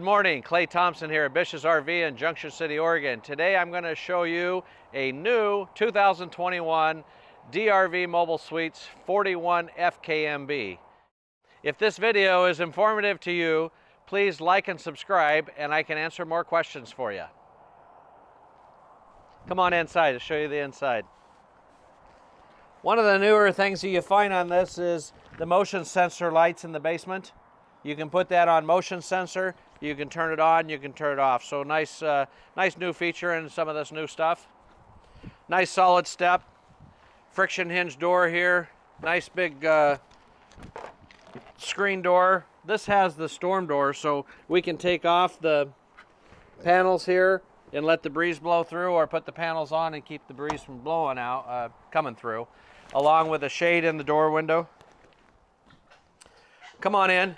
Good morning, Clay Thompson here at Bish's RV in Junction City, Oregon. Today I'm going to show you a new 2021 DRV Mobile Suites 41 FKMB. If this video is informative to you, please like and subscribe and I can answer more questions for you. Come on inside, to show you the inside. One of the newer things that you find on this is the motion sensor lights in the basement. You can put that on motion sensor. You can turn it on, you can turn it off. So nice, uh, nice new feature in some of this new stuff. Nice solid step. Friction hinge door here. Nice big uh, screen door. This has the storm door, so we can take off the panels here and let the breeze blow through or put the panels on and keep the breeze from blowing out, uh, coming through, along with a shade in the door window. Come on in.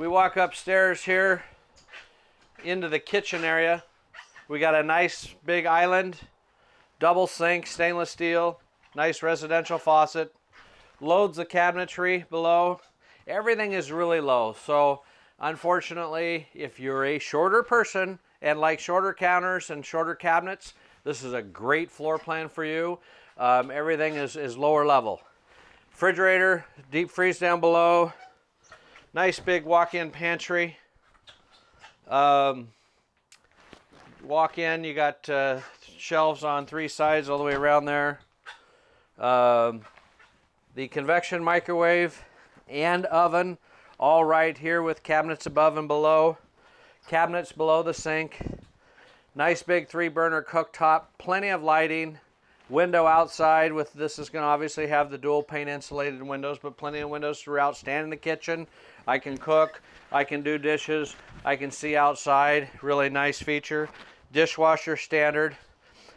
We walk upstairs here into the kitchen area. We got a nice big island, double sink, stainless steel, nice residential faucet, loads of cabinetry below. Everything is really low. So unfortunately, if you're a shorter person and like shorter counters and shorter cabinets, this is a great floor plan for you. Um, everything is, is lower level. Refrigerator, deep freeze down below. Nice big walk-in pantry. Um, walk in, you got uh, shelves on three sides all the way around there. Um, the convection microwave and oven all right here with cabinets above and below. Cabinets below the sink. Nice big three burner cooktop. Plenty of lighting window outside with this is going to obviously have the dual pane insulated windows but plenty of windows throughout stand in the kitchen i can cook i can do dishes i can see outside really nice feature. Dishwasher standard.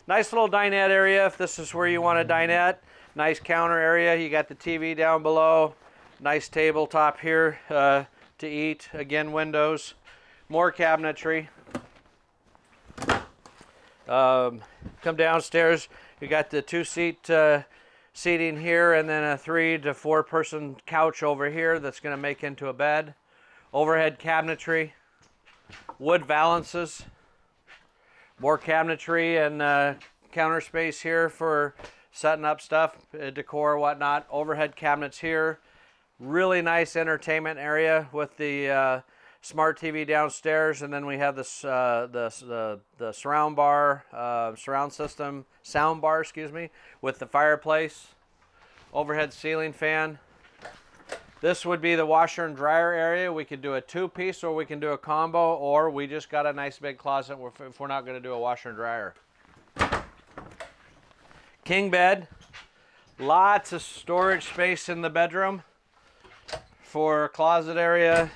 Nice little dinette area if this is where you want to dinette. Nice counter area you got the tv down below. Nice tabletop here uh, to eat. Again windows. More cabinetry. Um, come downstairs. You got the two-seat uh, seating here and then a three to four person couch over here that's going to make into a bed. Overhead cabinetry, wood valances, more cabinetry and uh, counter space here for setting up stuff, uh, decor, whatnot. Overhead cabinets here. Really nice entertainment area with the uh, smart TV downstairs, and then we have this uh, the, the the surround bar, uh, surround system, sound bar, excuse me, with the fireplace, overhead ceiling fan. This would be the washer and dryer area. We could do a two-piece, or we can do a combo, or we just got a nice big closet if we're not going to do a washer and dryer. King bed, lots of storage space in the bedroom for closet area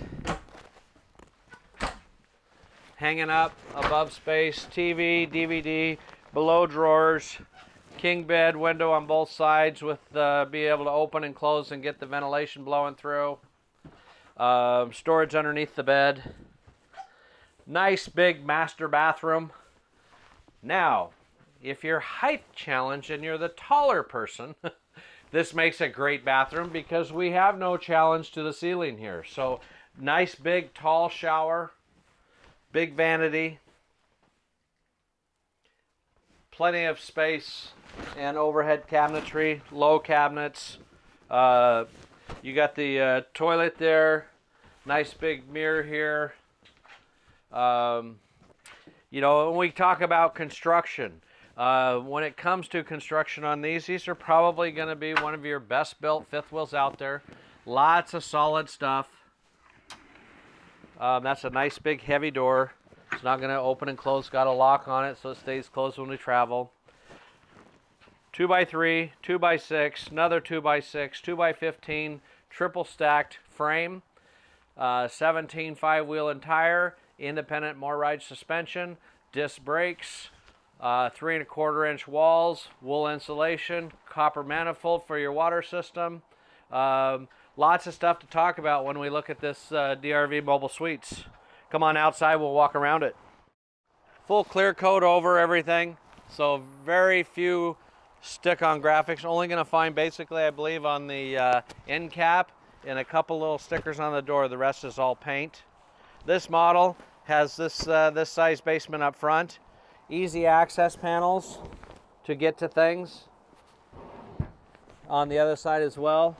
hanging up above space, TV, DVD, below drawers, king bed, window on both sides with uh, be able to open and close and get the ventilation blowing through. Uh, storage underneath the bed. Nice big master bathroom. Now, if you're height challenged and you're the taller person, this makes a great bathroom because we have no challenge to the ceiling here. So nice big tall shower Big vanity. Plenty of space and overhead cabinetry, low cabinets. Uh, you got the uh, toilet there. Nice big mirror here. Um, you know, when we talk about construction, uh, when it comes to construction on these, these are probably going to be one of your best built fifth wheels out there. Lots of solid stuff. Um, that's a nice big heavy door. It's not going to open and close. Got a lock on it so it stays closed when we travel. 2 by 3 2 by 6 another 2 by 6 2 by 15 triple stacked frame, uh, 17 five-wheel and tire, independent MORryde suspension, disc brakes, uh, three and a quarter inch walls, wool insulation, copper manifold for your water system. Um, lots of stuff to talk about when we look at this uh, DRV Mobile Suites. Come on outside, we'll walk around it. Full clear coat over everything, so very few stick-on graphics. Only going to find basically, I believe, on the uh, end cap and a couple little stickers on the door. The rest is all paint. This model has this, uh, this size basement up front. Easy access panels to get to things. On the other side as well.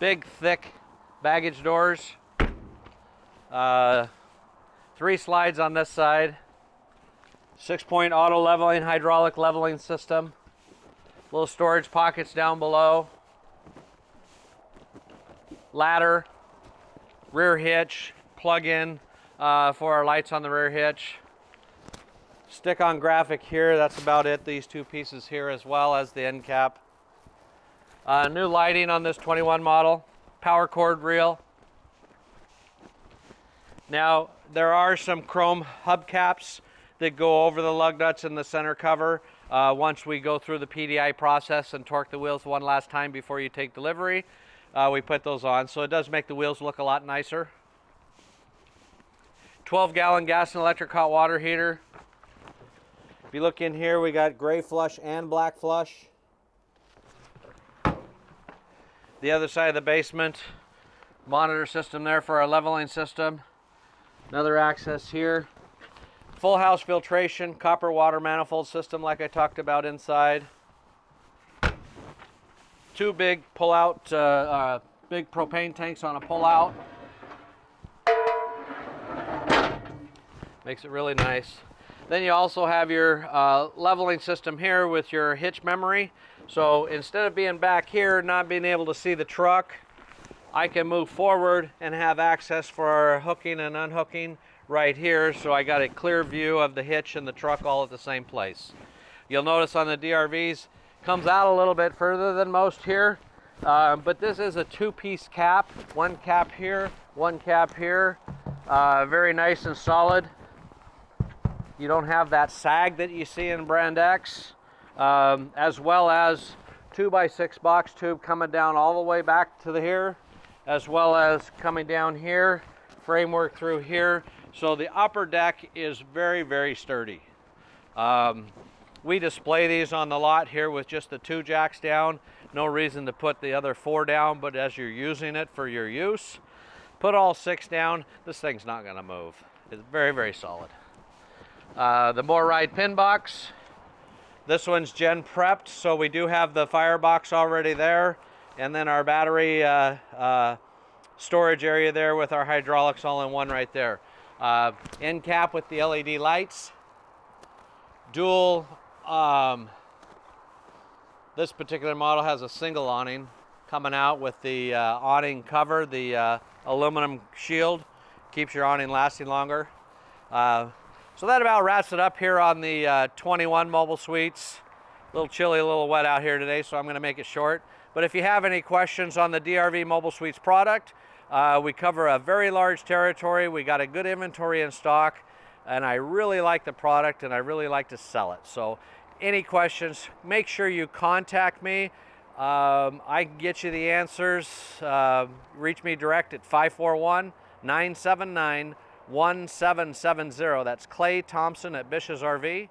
Big, thick baggage doors. Uh, three slides on this side. Six point auto leveling, hydraulic leveling system. Little storage pockets down below. Ladder, rear hitch, plug in uh, for our lights on the rear hitch. Stick on graphic here, that's about it. These two pieces here as well as the end cap. Uh, new lighting on this 21 model, power cord reel. Now, there are some chrome hubcaps that go over the lug nuts in the center cover. Uh, once we go through the PDI process and torque the wheels one last time before you take delivery, uh, we put those on. So it does make the wheels look a lot nicer. 12 gallon gas and electric hot water heater. If you look in here, we got gray flush and black flush. The other side of the basement, monitor system there for our leveling system. Another access here. Full house filtration, copper water manifold system like I talked about inside. Two big pull-out, uh, uh, big propane tanks on a pull-out. Makes it really nice. Then you also have your uh, leveling system here with your hitch memory. So instead of being back here, not being able to see the truck, I can move forward and have access for hooking and unhooking right here. So I got a clear view of the hitch and the truck all at the same place. You'll notice on the DRVs, comes out a little bit further than most here. Uh, but this is a two-piece cap, one cap here, one cap here. Uh, very nice and solid. You don't have that sag that you see in Brand X, um, as well as two by six box tube coming down all the way back to the here, as well as coming down here, framework through here. So the upper deck is very, very sturdy. Um, we display these on the lot here with just the two jacks down. No reason to put the other four down, but as you're using it for your use, put all six down. This thing's not gonna move. It's very, very solid. Uh, the MORryde pin box. This one's gen prepped, so we do have the firebox already there. And then our battery uh, uh, storage area there with our hydraulics all in one right there. Uh, end cap with the LED lights. Dual, um, this particular model has a single awning coming out with the uh, awning cover, the aluminum shield. Keeps your awning lasting longer. So that about wraps it up here on the uh, 21 mobile suites. A little chilly, a little wet out here today, so I'm gonna make it short. But if you have any questions on the DRV Mobile Suites product, uh, we cover a very large territory. We got a good inventory in stock, and I really like the product and I really like to sell it. So any questions, make sure you contact me. Um, I can get you the answers. Uh, reach me direct at 541 979 1770. That's Clay Thompson at Bish's RV.